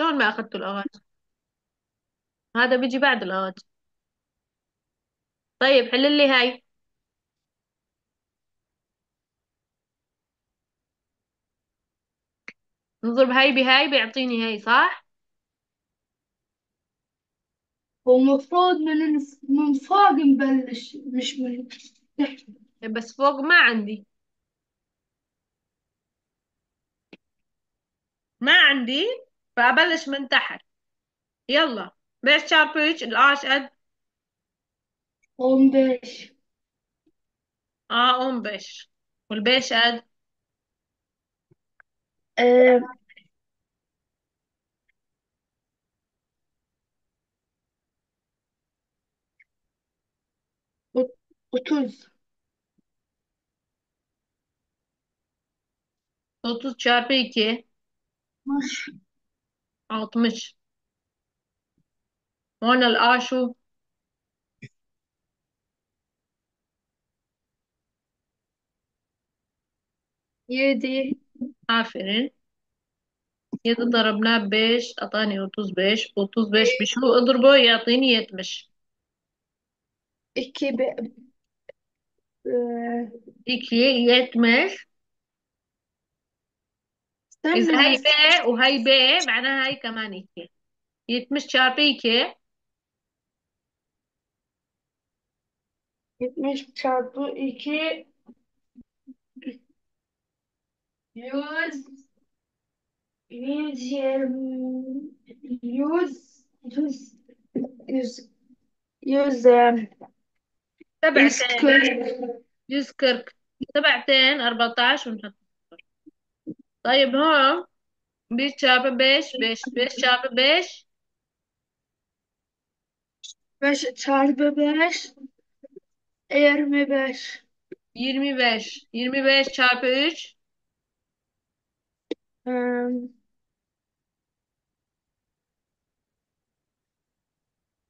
شلون ما أخذتوا الأغاج هذا بيجي بعد الأغاج طيب حل لي هاي. نضرب هاي بهاي بيعطيني هاي صح؟ هو المفروض من الف- من فوق نبلش مش من تحت. بس فوق ما عندي. ما عندي؟ فأبلش من تحت يلا 5 çarpı 3 العاش قد 15 اه 15 والبيش قد آه. Otuz. Otuz çarpı iki. Hoş. 60 وانا العاشو yedi. Aferin. Yedi darabına beş atani otuz beş otuz beş bir şey. şu ıdır boy yatayını yetmiş. İki be, استنى هاي بس ب وهاي ب معناها هاي كمان iki yetmiş çarpı iki مش çarpı iki yüz yüz yirmi yüz yüz yüz yüz آه، yüz سبعتين kırk yüz kırk سبعتين أربعتاش ونحط Dayı yapıyorum. 1 çarpı 5, 5, 5 çarpı 5. 5 çarpı 5 25. 25. 25 çarpı 3. Em,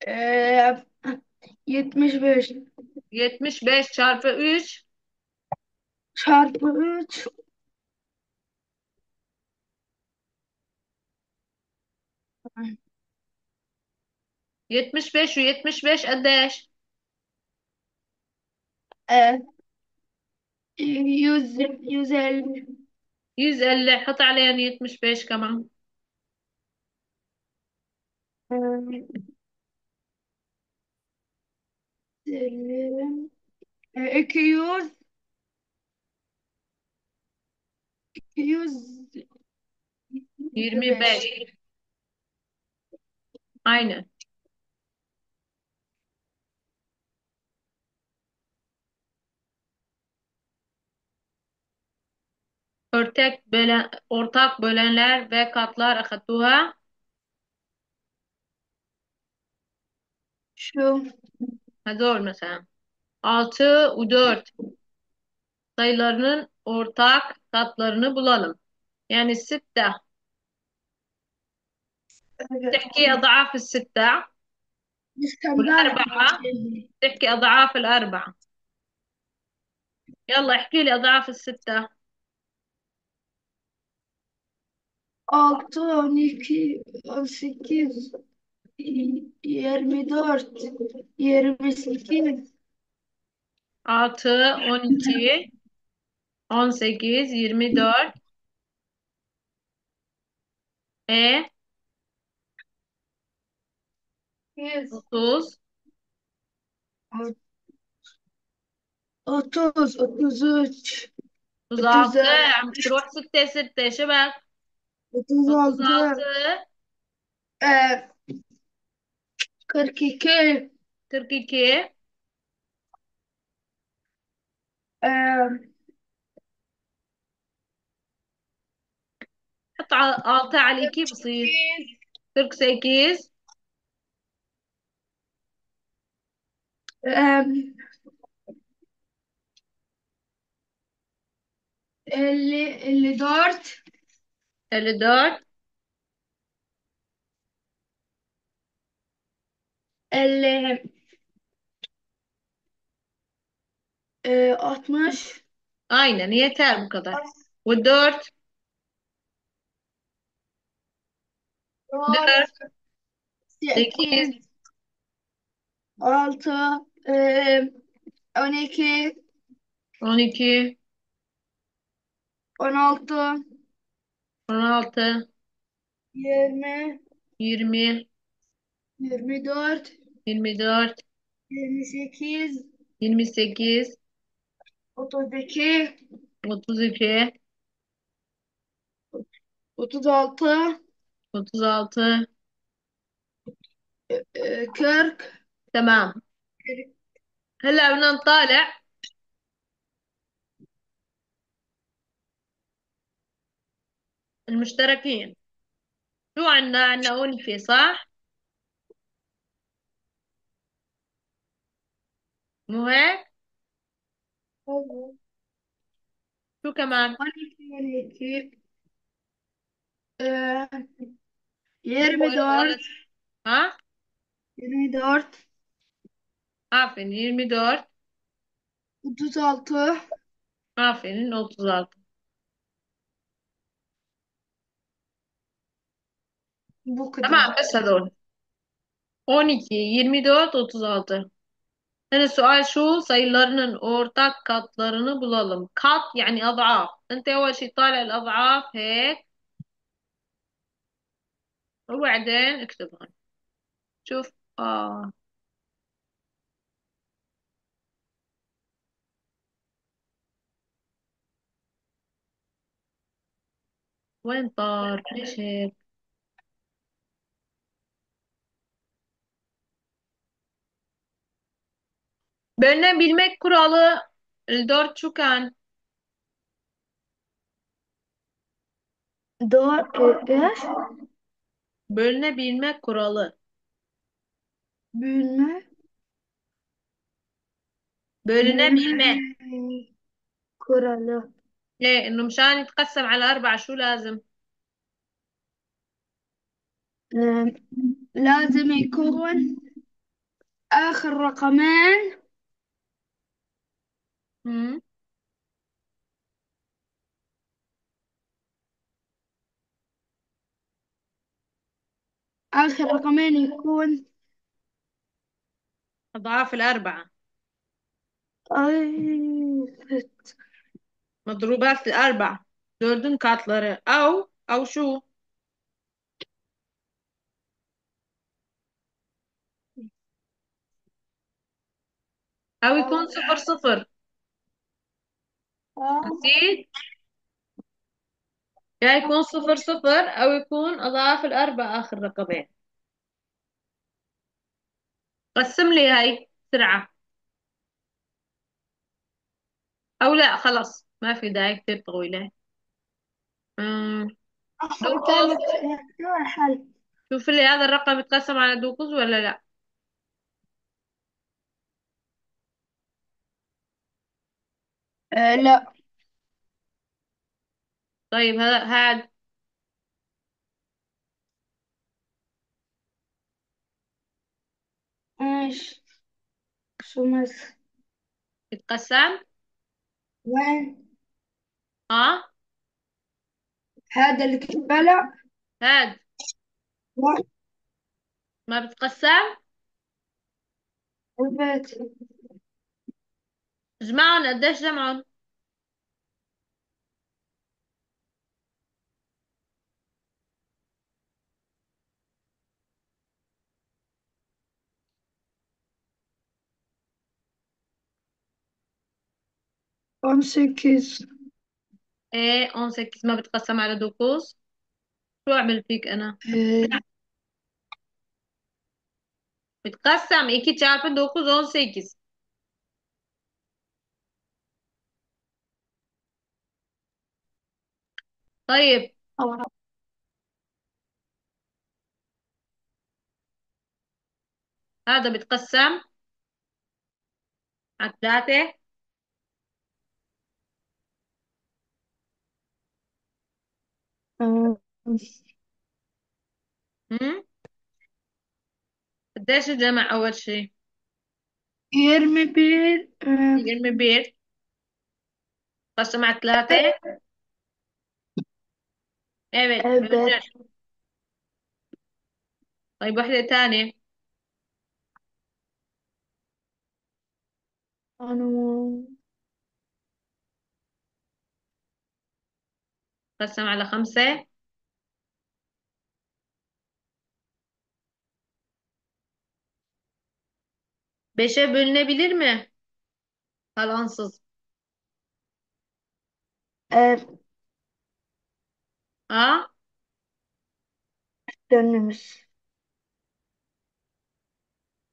eee, 75 75 çarpı 3. çarpı 3 يتمش 75 و75 قداش؟ آه، يوز يوزل. 100 حط بيش كمان. آه. يرمي بيش Aynen. Ortak bölen, ortak bölenler ve katlar ahatuha. Şu zor mesela. 6 u 4 sayılarının ortak katlarını bulalım. Yani sitte تحكي أضعاف الستة İskender والأربعة تحكي أضعاف الأربعة يلا احكي لي أضعاف الستة altı on iki on sekiz yirmi dört yirmi sekiz altı on iki on sekiz yirmi dört E yüz 30 otuz otuz üç otuz 36 dört عم تروح ستة ستة شبك otuz altı 36 آه، kırk iki 42 آه، حط 6 على كيف بصير 48 Em, 50, 54, 54, 50, e, 60, aynen yeter bu kadar. Bu 4, 4, 4, 8, 6, 12, 12, 16, 16, 20, 20, 24, 24, 28, 28, 32, 32, 36, 36. 40, Tamam. هلا بدنا نطالع. المشتركين. شو عنا عنا أنفي صح؟ مو هيك؟ شو كمان؟ يرمي دورت. ها؟ يرمي دورت. عارفين يرمي دور otuz altı, عارفين 36 bu تمام kadar. بس هذول 12 24 36 Şimdi السؤال شو sayılarının ortak katlarını bulalım. Kat yani أضعاف. أنت أول شيء طالع الأضعاف هيك وبعدين اكتبهم. شوف آه وين طار ليش هيك Bölünebilmek kuralı dört çukan. Dört, eş, Bölünebilmek kuralı. bölme, Bölünebilme. bölme, kuralı. ليه؟ إنه مشان يتقسم على أربعة شو لازم؟ آه، لازم يكون آخر رقمين؟ آخر رقمين يكون أضعاف الأربعة أي ست مضروبات الأربعة dördün katları أو أو شو؟ أو يكون صفر صفر. نسيت؟ يا يكون صفر صفر أو يكون أضعاف الأربعة آخر رقمين. قسم لي هاي بسرعة أو لا خلص ما في داعي كتير طويلة. أمم، شو الحل؟ شوف لي هذا الرقم يتقسم على دوقوس ولا لا؟ آه لا. طيب هذا هاد. إيش؟ شو مس؟ يتقسم. وين؟ آه؟ هذا اللي كتبه هاد. ما بتقسم؟ البيت جمعهم قديش جمعهم؟ أمسكيز إيه أون سكس ما بتقسم على دوقوس شو أعمل فيك أنا؟ بتقسم iki çarpı 9 18 طيب. هذا بتقسم على هم؟ قديش الجمع أول شيء؟ يرمي بير آه، يرمي بير. قسم على ثلاثة؟ evet Evet. Münir. طيب وحدة تانية. أنا قسم على خمسة Beşe bölünebilir mi? Kalansız. أه Ha?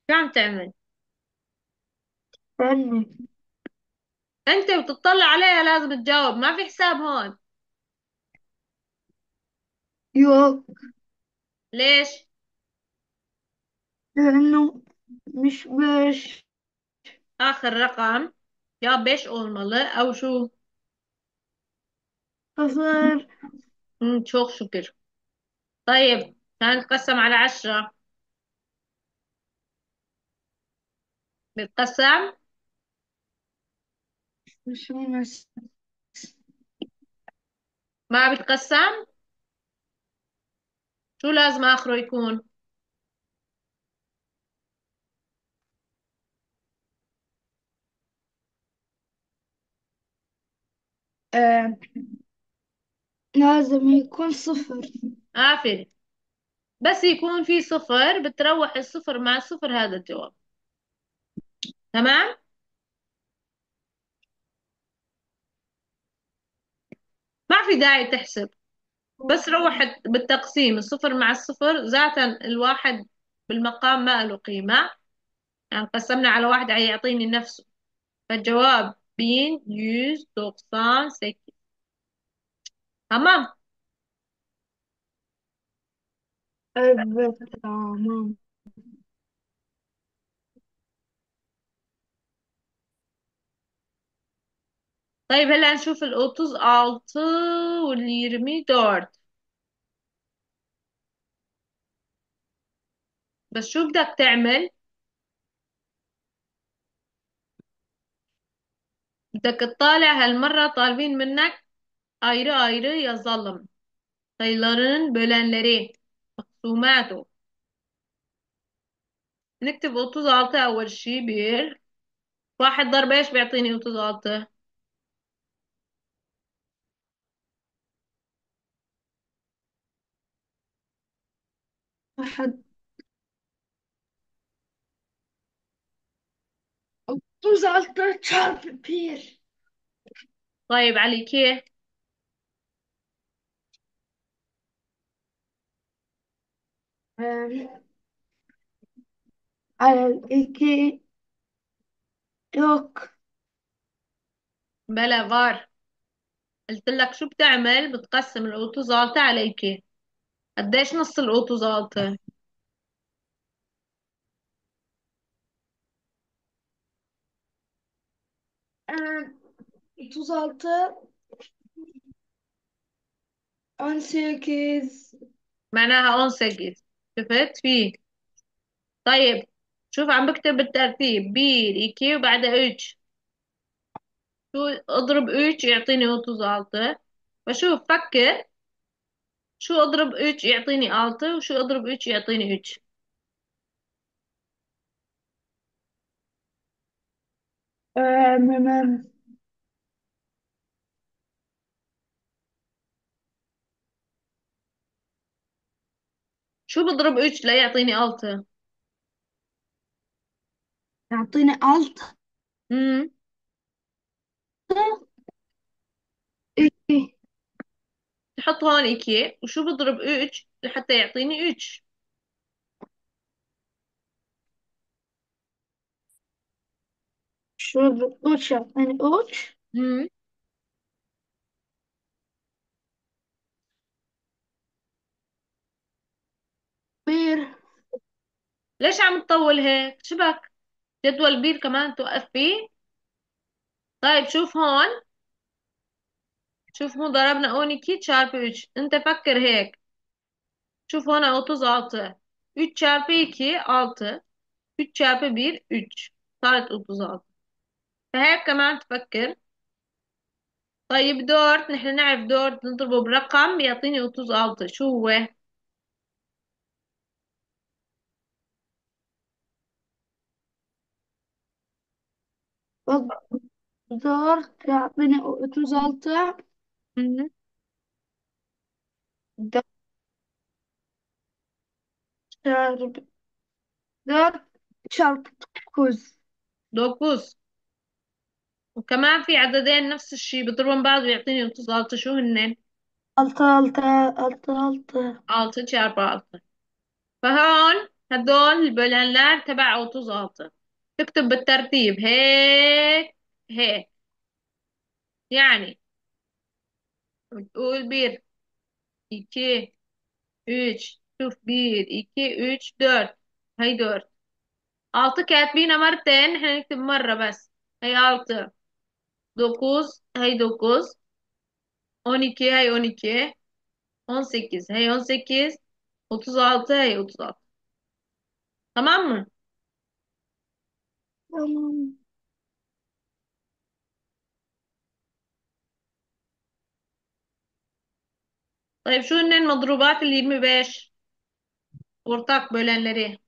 شو عم تعمل؟ أنت بتطلع عليها لازم تجاوب ما في حساب هون يو ليش؟ لأنه مش باش آخر رقم يا beş olmalı. أو شو؟ صفر مم, çok şükür. طيب هنتقسم على عشرة بتقسم مش مس ما بتقسم شو لازم آخره يكون؟ أه لازم يكون صفر آفر بس يكون في صفر بتروح الصفر مع الصفر هذا الجواب تمام؟ ما في داعي تحسب بس روحت بالتقسيم الصفر مع الصفر ذاتا الواحد بالمقام ما له قيمة. يعني قسمنا على واحد هيعطيني نفسه فالجواب bin yüz doksan sekiz تمام؟ tamam طيب هلا نشوف الأوتوز altı واليرمي دورت بس شو بدك تعمل؟ بدك تطالع هالمرة طالبين منك ayrı ayrı yazalım sayıların bölenleri مقسوماته نكتب 36 أول شي بير. واحد ضرب إيش؟ بيعطيني 36 واحد otuz altı çarpı bir طيب علي كيف على iki yok بلا فار. قلت لك شو بتعمل؟ بتقسم الأوتو زالتة على كيف قديش نص الأوتو زالتة Ee, otuz altı on sekiz معناها اون سجل شفت؟ فيه طيب شوف عم بكتب بالترتيب. بير إيكي وبعدها اتش شو اضرب اتش يعطيني اوتو زالتة بشوف فكر. شو أضرب اتش يعطيني آلتة وشو أضرب اتش يعطيني اتش Ee, hemen شو بضرب اتش لا يعطيني آلتة؟ يعطيني alt امم iki تحط هون إيكي وشو بضرب اتش لحتى يعطيني اتش. şöyle uç yaptığını uç امم bir ليش عم تطول هيك شبك جدول بير كمان توقف فيه. طيب شوف هون. شوف هون ضربنا 12 çarpı 3. انت فكر هيك. شوف هنا 36. 3 çarpı 2 6. 3 çarpı 1 3. صارت 36. فهيك كمان تفكر. طيب دورت نحن نعرف دورت نضربه برقم بيعطيني 36 شو هو؟ Bak 4 36 Çarpı dokuz 9 وكمان في عددين نفس الشيء بضربهم بعض ويعطيني 36 شو هن؟ altı altı altı altı 6 çarpı 6 فهون هدول البولنلار تبع 36 تكتب بالترتيب. هيك هيك. يعني بتقول bir 2 3 شوف bir 2 3 4 هي 4 6 كاتبينها مرتين إحنا نكتب مرة بس هي 6 9 هي 9 12 هي 12 18 هي 18 36 هي 36 tamam mı? tamam. طيب شو هن المضروبات ال 25 ortak bölenleri.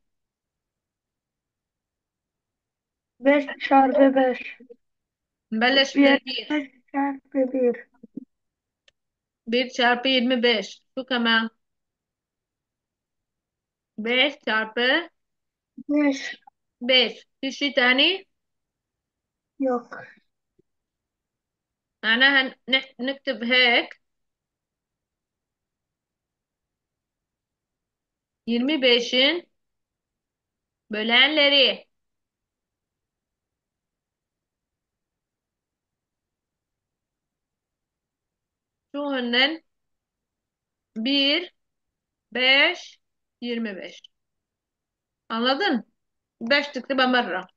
Beş çarpı beş. نبلش من bir البير beş çarpı bir. 1 çarpı 25 شو كمان 5 çarpı beş. 5 في شي تاني yok. معناها نح- نكتب هيك 25'in bölenleri. شو هنن 1 5 25 anladın? 5 تكتبها مرة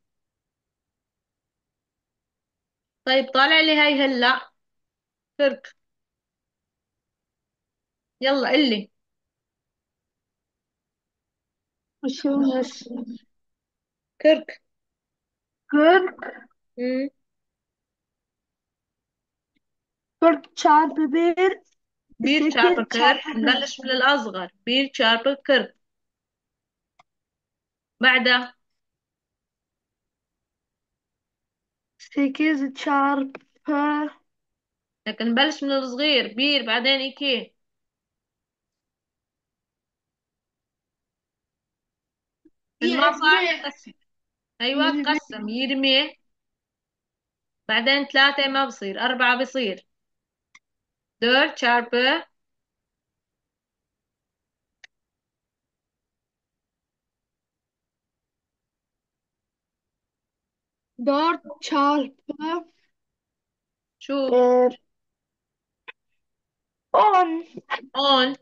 طيب طالع لي هاي هلا كرك يلا قلي ışığımız كرك kırk مم. kırk çarpı bir 1 sekiz çarpı 40 çarpı نبلش beş من الأصغر 1 çarpı 40 بعدها sekiz çarpı لكن نبلش من الصغير 1 بعدين 2 yirmi قسم. أيوة قسم يرمي. بعدين ثلاثة ما بصير أربعة بصير. دور çarpı dört çarpı شو؟ On. 10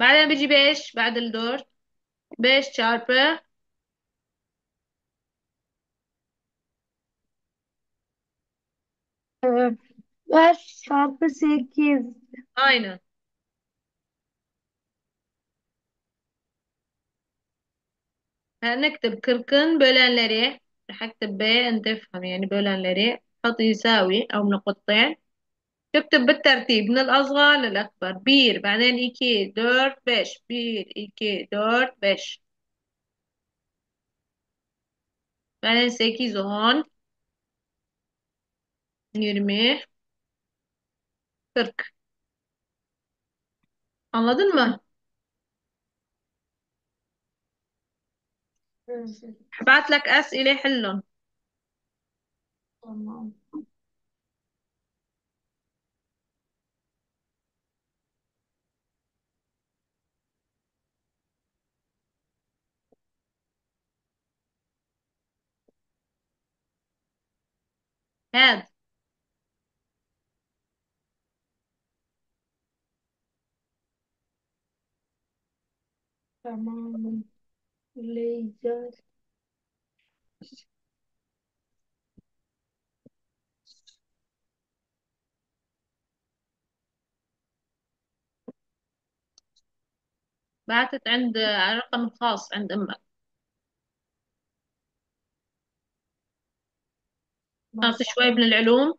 بعدين بيجي beş بعد الدور بيش çarpı e, beş çarpı sekiz aynen هنكتب كركن بölenleri رح اكتب ب انت افهم يعني بölenleri حط يساوي او نقطتين تكتب بالترتيب من الأصغر للأكبر بير بعدين إيكي دور بيش بير إيكي دور بيش بعدين sekiz on. Yirmi. Kırk. Anladın mı? هبعت لك أسئلة حلهم tamam. هاد tamam Leyeceğiz. بعتت عند رقم الخاص عند أمك خاص شوي من العلوم.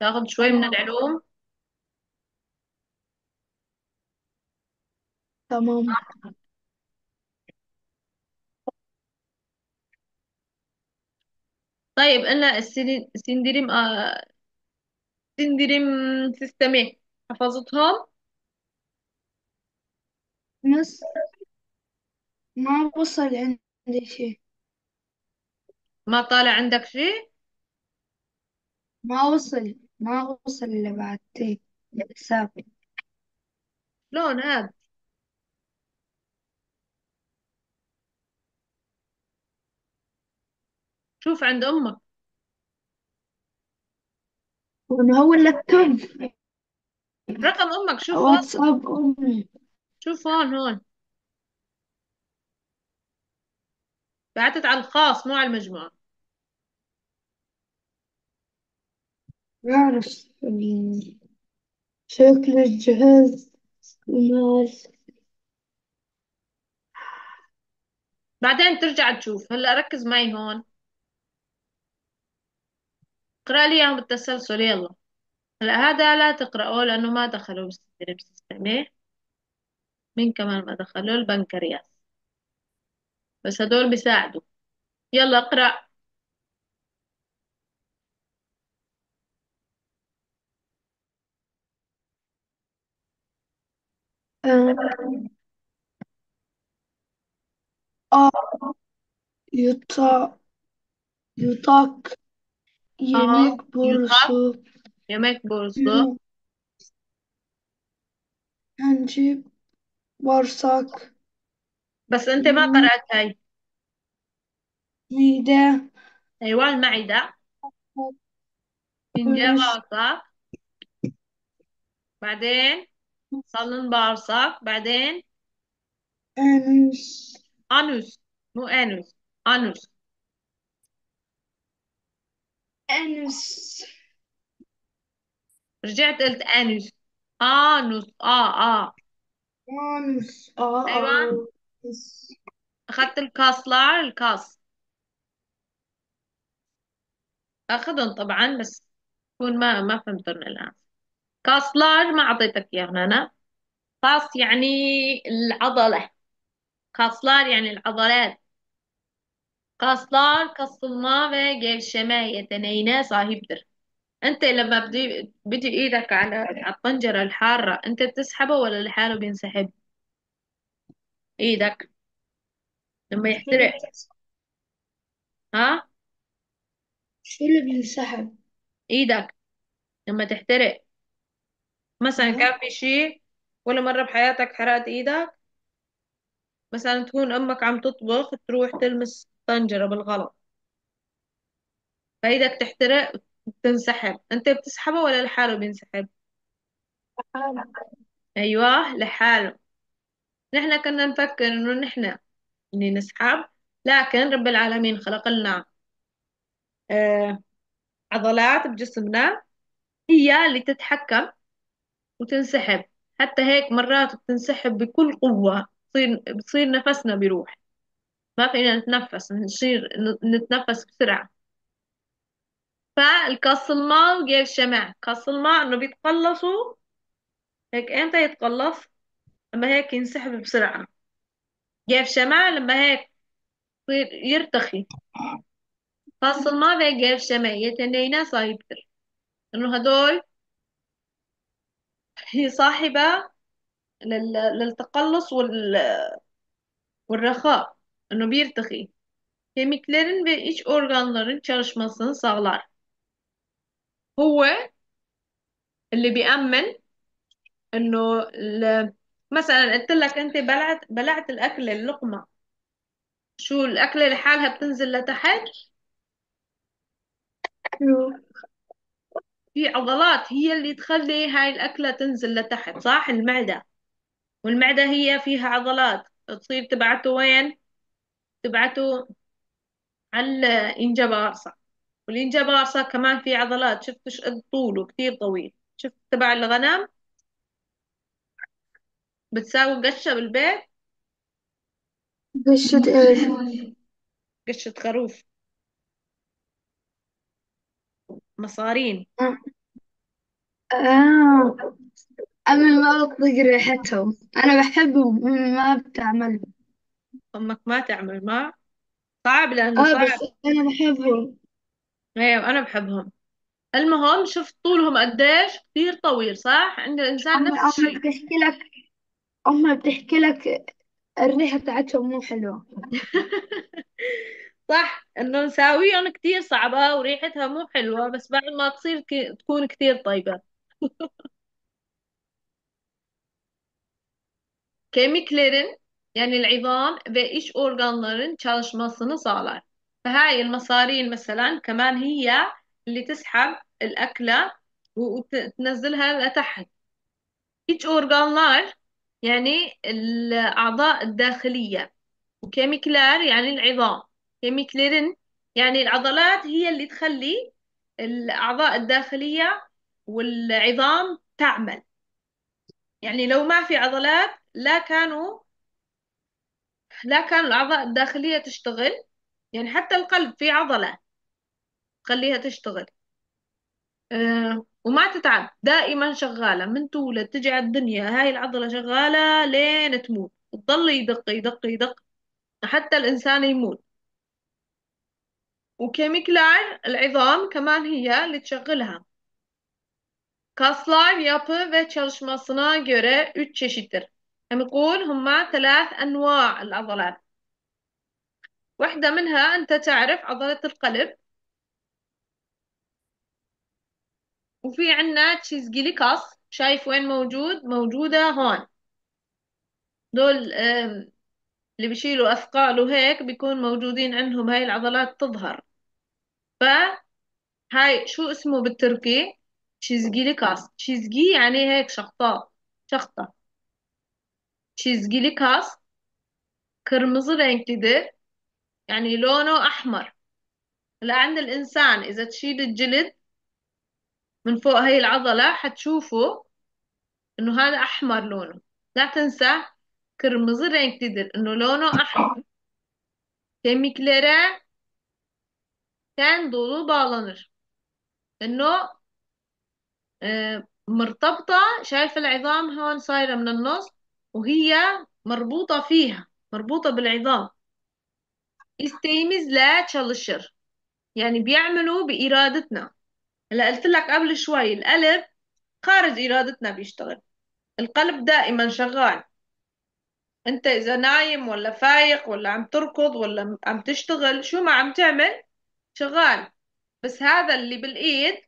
تاخذ شوي من العلوم. تمام. طيب أنا ال sindirim آه، sindirim sistemi حفظتهم. نص. ما وصل عندي شيء. ما طالع عندك شيء؟ ما وصل ما وصل اللي بعدتي الحساب شلون هذا شوف عند أمك. وأنا هو اللابتوب. رقم أمك شوف هون. واتساب أمي. شوف هون هون. بعتت على الخاص مو على المجموعة. بعرف ال- شكل الجهاز مال بعدين ترجع تشوف. هلا ركز معي هون. اقرأ لي اياهم بالتسلسل يلا. هلا هذا لا تقرأه لأنه ما دخلوا بال sindirim sistemi مين كمان ما دخلوا البنكرياس بس هدول بيساعدوا يلا اقرأ آه آه، يطا يطاق آه يميك يوتاب بورصو يمك بورصة هنجيب بورصاك بس أنت ما قرأت هاي. ميدا أيوه المعدة. أنس عصاك بعدين صلن بعرصك بعدين أنس أنوس. مو أنوس. أنوس. أنس رجعت قلت أنوس. آنوس. آه آه. أنس آه أيوة. آه أخذت الكاسلر الكاس. أخذهم طبعا بس تكون ما ما فهمتهم الآن. كاسلر ما أعطيتك إياه أنا كاس يعني العضلة. كاسلر يعني العضلات. كاسلر كالصمامة gevşeme yeteneğine sahiptir أنت لما بدي بدي إيدك على الطنجرة الحارة أنت بتسحبه ولا لحاله بينسحب؟ إيدك لما يحترق ها؟ شو اللي بينسحب إيدك لما تحترق. مثلا آه كان في شيء ولا مرة بحياتك حرقت إيدك مثلا تكون أمك عم تطبخ تروح تلمس طنجرة بالغلط. فايدك تحترق وتنسحب أنت بتسحبه ولا لحاله بينسحب؟ حالة أيوه لحاله. نحن كنا نفكر إنه نحن اني نسحب لكن رب العالمين خلق لنا آه عضلات بجسمنا هي اللي تتحكم وتنسحب. حتى هيك مرات بتنسحب بكل قوة بصير بصير نفسنا بيروح. ما فينا نتنفس نصير نتنفس بسرعة. فالقص الماء وجيب شمع قص الماء إنه بيتقلصوا. هيك إمتى يتقلص؟ لما هيك ينسحب بسرعة. جيب شمع؟ لما هيك يصير يرتخي. الماء في جيب شمع؟ يتنينا صايبتر. إنه هدول هي صاحبة لل... للتقلص وال... والرخاء. إنه بيرتخي. Kemiklerin ve iç organların çalışmasını sağlar. هو اللي بيأمن ال... مثلا قلت لك أنت بلعت بلعت الأكل اللقمة. شو الاكلة لحالها بتنزل لتحت؟ في عضلات هي اللي تخلي هاي الأكلة تنزل لتحت صح؟ المعدة. والمعدة هي فيها عضلات. تصير تبعته وين؟ تبعته على الإنجبارصة. والإنجبارصة كمان في عضلات. شفت قد طوله؟ كتير طويل. شفت تبع الغنم؟ بتساوي قشة بالبيت قشة إيش قشة خروف. مصارين. آه. أمي ما بطيق ريحتهم. أنا بحبهم أمي ما بتعملهم. أمك ما تعمل ما؟ صعب لأنه بس صعب. أنا بحبهم. أيوه أنا بحبهم. المهم شفت طولهم قديش؟ كثير طويل صح؟ عند الإنسان أما نفس أما الشيء بتحكي لك أما بتحكي لك الريحة بتاعتهم مو حلوة. صح إنه نساويهم كثير صعبة وريحتها مو حلوة بس بعد ما تصير ك... تكون كثير طيبة. Kemiklerin yani العظام ve iç organların çalışmasını sağlar. فهاي المصارين مثلا كمان هي اللي تسحب الأكلة وتنزلها لتحت. iç organlar يعني الأعضاء الداخلية. و kemikler يعني العظام. kemiklerin يعني العضلات هي اللي تخلي الأعضاء الداخلية والعظام تعمل. يعني لو ما في عضلات لا كانوا لا كان الأعضاء الداخلية تشتغل. يعني حتى القلب في عضلة تخليها تشتغل. أه وما تتعب دائما شغالة من تولد تجي على الدنيا هاي العضلة شغالة لين تموت تضل يدق يدق يدق حتى الإنسان يموت. و kemikler العظام كمان هي اللي تشغلها. Kaslar yapı ve çalışmasına göre üç çeşittir. نقول هما ثلاث أنواع العضلات. واحدة منها أنت تعرف عضلة القلب. وفي عنا çizgili kas شايف وين موجود؟ موجودة هون. دول اللي بيشيلوا أثقال وهيك بيكون موجودين عندهم هاي العضلات تظهر. فهاي شو اسمه بالتركي؟ çizgili kas çizgi يعني هيك شخطاء شخطة. çizgili kas kırmızı renklidir يعني لونه أحمر. هلا عند الإنسان إذا تشيل الجلد من فوق هاي العضلة حتشوفوا إنه هذا أحمر لونه. لا تنسى kırmızı renklidir إنه لونه أحمر. kemiklere ten dolu bağlanır إنه آه، مرتبطة شايف العظام هون صايرة من النص وهي مربوطة فيها مربوطة بالعظام. Isteğimizle çalışır يعني بيعملوا بإرادتنا. هلا قلت لك قبل شوي القلب خارج إرادتنا بيشتغل. القلب دائما شغال. أنت إذا نايم ولا فايق ولا عم تركض ولا عم تشتغل شو ما عم تعمل؟ شغال. بس هذا اللي بالإيد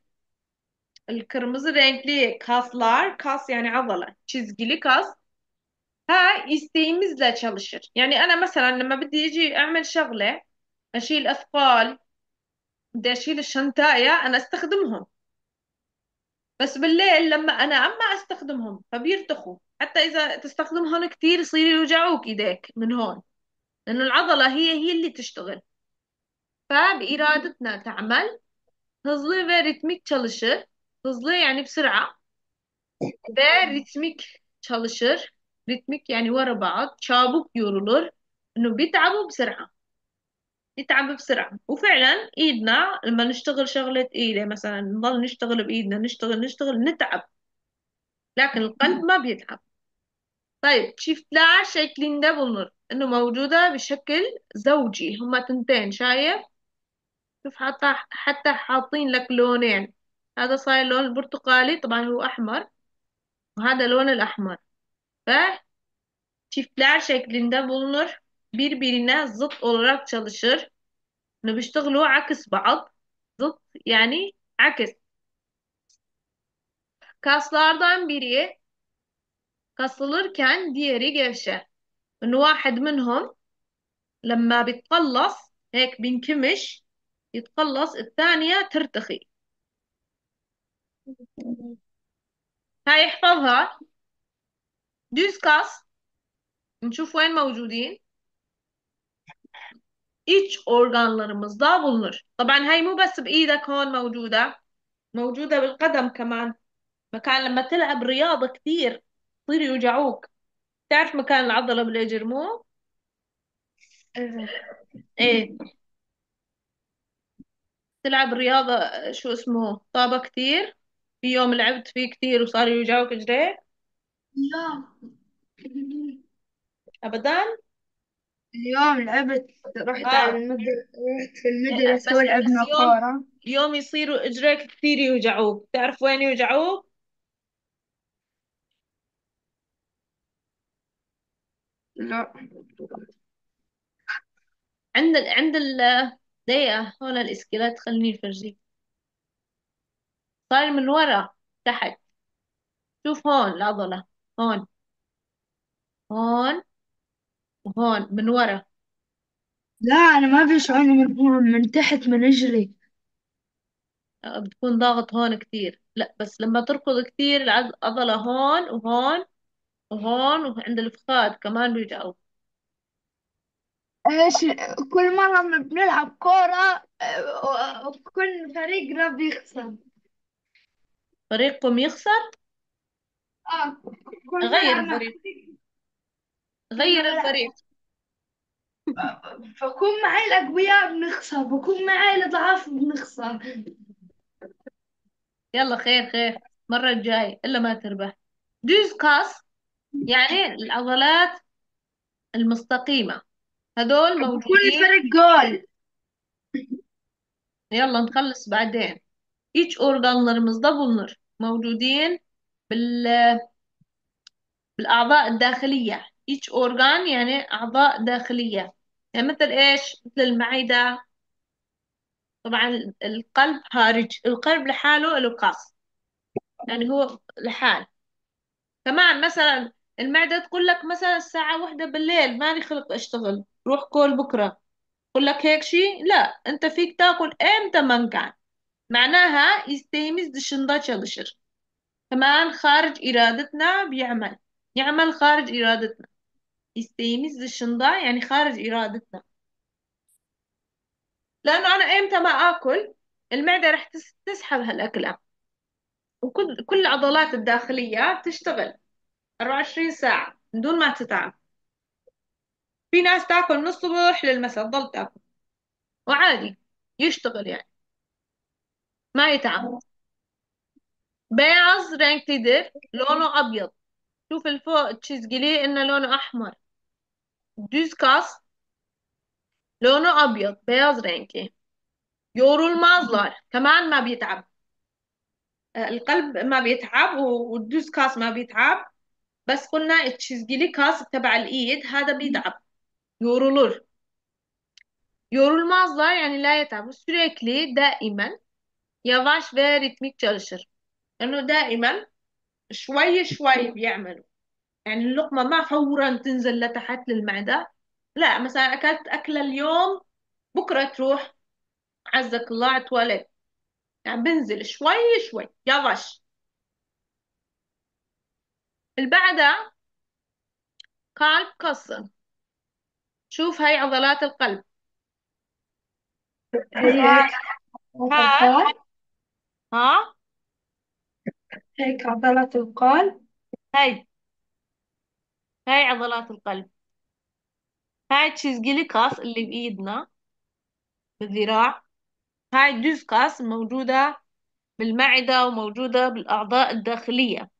الكرمز renkli kaslar kas yani عضلة çizgili kas ha isteğimizle çalışır يعني أنا مثلا لما بدي أجي أعمل شغلة أشيل أثقال بدي أشيل الشنطاية أنا أستخدمهم. بس بالليل لما انام ما أستخدمهم فبيرتخوا. حتى إذا تستخدمهم كتير يصير يوجعوك إيديك من هون لأنه العضلة هي هي اللي تشتغل. فبإرادتنا تعمل hızlı ve çalışır. Hızlı yani بسرعة. ve ritmik ritmik يعني ورا بعض çabuk yorulur إنه بيتعبوا بسرعة. يتعب بسرعة. وفعلا إيدنا لما نشتغل شغلة إيدة مثلا نضل نشتغل بإيدنا نشتغل نشتغل نتعب. لكن القلب ما بيتعب. طيب çiftler şeklinde bulunur إنه موجودة بشكل زوجي. هما تنتين شايف؟ شوف حتى حتى حاطين لك لونين. هذا صاير لون البرتقالي طبعا هو أحمر. وهذا لون الأحمر. ف çiftler şeklinde bulunur. Birbirine zıt olarak çalışır. بيشتغلوا عكس بعض. Zıt yani عكس. Kaslardan biri kasılırken diğeri gevşer. إنه واحد منهم لما بيتقلص هيك بينكمش يتقلص الثانية ترتخي هاي احفظها düz kas نشوف وين موجودين iç organlarımızda bulunur. طبعا هاي مو بس بإيدك هون موجودة موجودة بالقدم كمان مكان لما تلعب رياضة كثير يصير يوجعوك تعرف مكان العضلة بالإجر مو؟ إيه. إيه تلعب رياضة شو اسمه طابة كثير في يوم لعبت فيه كثير وصار يوجعوك اجريك لا أبدا اليوم لعبت رحت على آه المدرسة رحت في لا المدرسة بس بس ولعبنا يوم كورة. يوم يصيروا اجريك كثير يوجعوك. تعرف وين يوجعوك؟ لا. عند ال... عند ال دقيقة هون الإسكيلات خليني أفرجيك. صار من ورا تحت. شوف هون العضلة. هون. هون. وهون من ورا. لا أنا ما بيشعرني من هون من تحت من رجلي. آه، بتكون ضاغط هون كثير لا بس لما تركض كثير العضلة هون وهون وهون وعند الفخاد كمان بيوجعوك إيش كل مرة ما بنلعب كورة آه، كل فريقنا بيخسر فريقكم يخسر؟ آه كل ما غير فريق. غير الفريق. فكون معي الأقوياء بنخسر بكون معي الأضعاف بنخسر. يلا خير خير. المرة الجاي إلا ما تربح. كاس يعني العضلات المستقيمة. بكون موجودين. الفريق جول. يلا نخلص بعدين. each organlarımızda bulunur موجودين بال... بالأعضاء الداخلية. Each organ يعني أعضاء داخلية. يعني مثل إيش؟ مثل المعدة. طبعا القلب خارج. القلب لحاله له قاص يعني هو لحال. كمان مثلا المعدة تقول لك مثلا الساعة واحدة بالليل مالي خلق أشتغل. روح كل بكرة. تقول لك هيك شيء لا. أنت فيك تأكل إمتى ما كان. معناها isteğimiz dışında çalışır خارج إرادتنا بيعمل. يعمل خارج إرادتنا. Isteğimiz dışında يعني خارج إرادتنا لأنه أنا إمتى ما آكل المعدة رح تس- تسحب هالأكلة وكل كل العضلات الداخلية تشتغل 24 ساعة من دون ما تتعب في ناس تاكل من الصبح للمساء تضل تاكل وعادي يشتغل يعني ما يتعب beyaz renklidir لونه أبيض شوف الفوق تشيزجليه إنه لونه أحمر düz kas لونه أبيض beyaz renkli yorulmazlar. كمان ما بيتعب القلب ما بيتعب والدوز كاس ما بيتعب بس قلنا التشيزجلي كاس تبع الإيد هذا بيتعب yorulur. Yorulmazlar yani لا يتعب sürekli دائما yavaş ve ritmik çalışır. لأنه دائما شوي شوي بيعملوا يعني اللقمة ما فورا تنزل لتحت للمعدة. لا مثلا أكلت أكلة اليوم بكرة تروح عزك الله على التواليت. يعني بنزل شوي شوي يavaş اللي بعدها قلب kası شوف هاي عضلات القلب. هي هاي هيك عضلات هاي القلب؟ ها؟ هيك عضلات القلب؟ هاي. هاي عضلات القلب. هاي تشيزجلي كاس اللي بإيدنا بالذراع. هاي كاس موجودة بالمعدة وموجودة بالأعضاء الداخلية.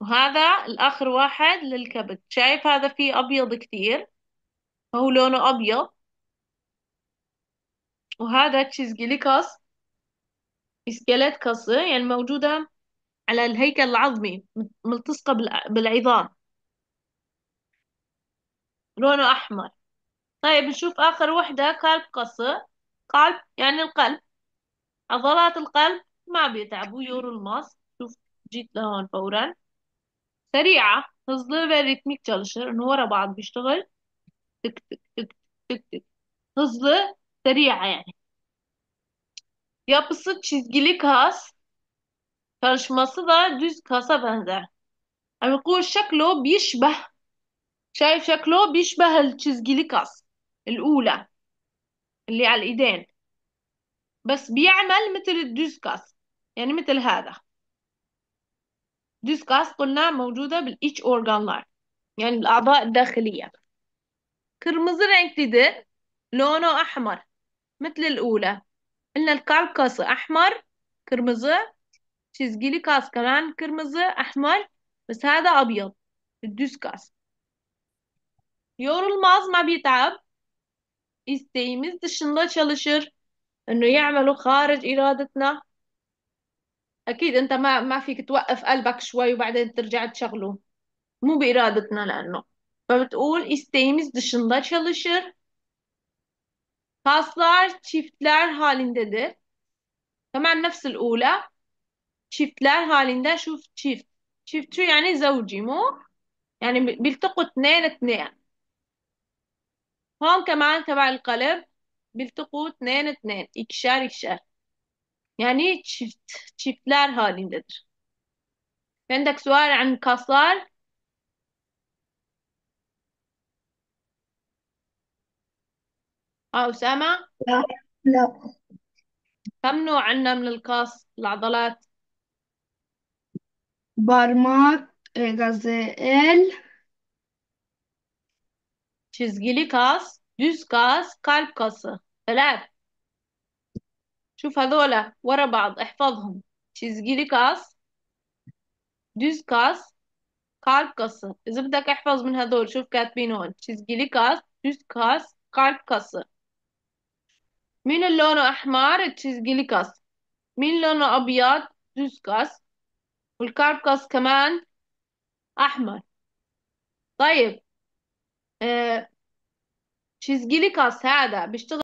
وهذا الآخر واحد للكبد. شايف هذا فيه أبيض كتير هو لونه أبيض. وهذا kas iskelet kas يعني موجودة على الهيكل العظمي ملتصقة بالع- بالعظام. لونه أحمر. طيب نشوف آخر وحدة kalp kası kalp يعني القلب. عضلات القلب ما بيتعبوا yorulmaz. شوف جيت لهون فورا. سريعة hızlı ve ritmik çalışır. إنه ورا بعض بيشتغل. تك تك تك تك تك. hızlı سريعة يعني. yapısı çizgili kas. çalışması da düz kasa benzer. يعني يقول شكله بيشبه شايف شكله بيشبه ال çizgili kas الأولى اللي على الإيدين. بس بيعمل مثل ال düz kas يعني مثل هذا. düz kas قلنا موجودة بال iç organlar يعني الأعضاء الداخلية. kırmızı renklidir لونه أحمر مثل الأولى. قلنا الكالب كاس أحمر kırmızı çizgili كمان kırmızı أحمر بس هذا أبيض الدوز كاس Yorulmaz ما بيتعب isteğimiz dışında çalışır. انه يعملوا خارج ارادتنا أكيد انت ما ما فيك توقف قلبك شوي وبعدين ترجع تشغله مو بارادتنا لأنه فبتقول isteğimiz dışında çalışır. Kaslar çiftler halindedir. كمان نفس الأولى çiftler halinde شوف çift. Çift شو يعني زوجي مو يعني بيلتقوا اثنين اثنين هون كمان تبع القلب بيلتقوا اثنين اثنين ikişer ikişer يعني çift çiftler halindedir عندك سؤال عن kaslar آه أسامة؟ لا لا. كم نوع عندنا من القاص العضلات؟ gazı el çizgili kas düz kas kalp kası. ثلاث شوف هذولا ورا بعض احفظهم çizgili kas düz kas kalp kası. إذا بدك احفظ من هذول شوف كاتبين هون çizgili kas düz kas kalp kası. مين اللي لونه أحمر تشيزجيلي كاس مين لونه أبيض düz كاس والكارب كاس كمان أحمر طيب آه تشيزجيلي كاس هذا بيشتغل